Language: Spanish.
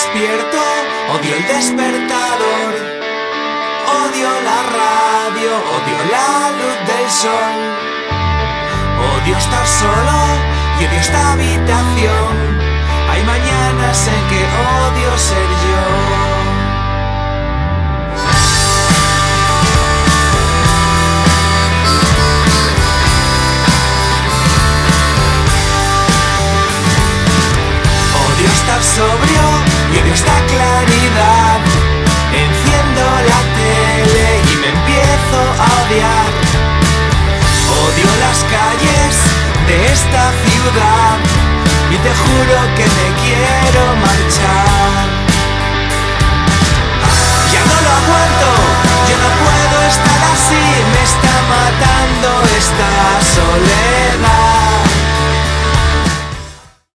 despierto, odio el despertador. Odio la radio, odio la luz del sol. Odio estar solo y odio esta habitación. Hay mañanas juro que me quiero marchar.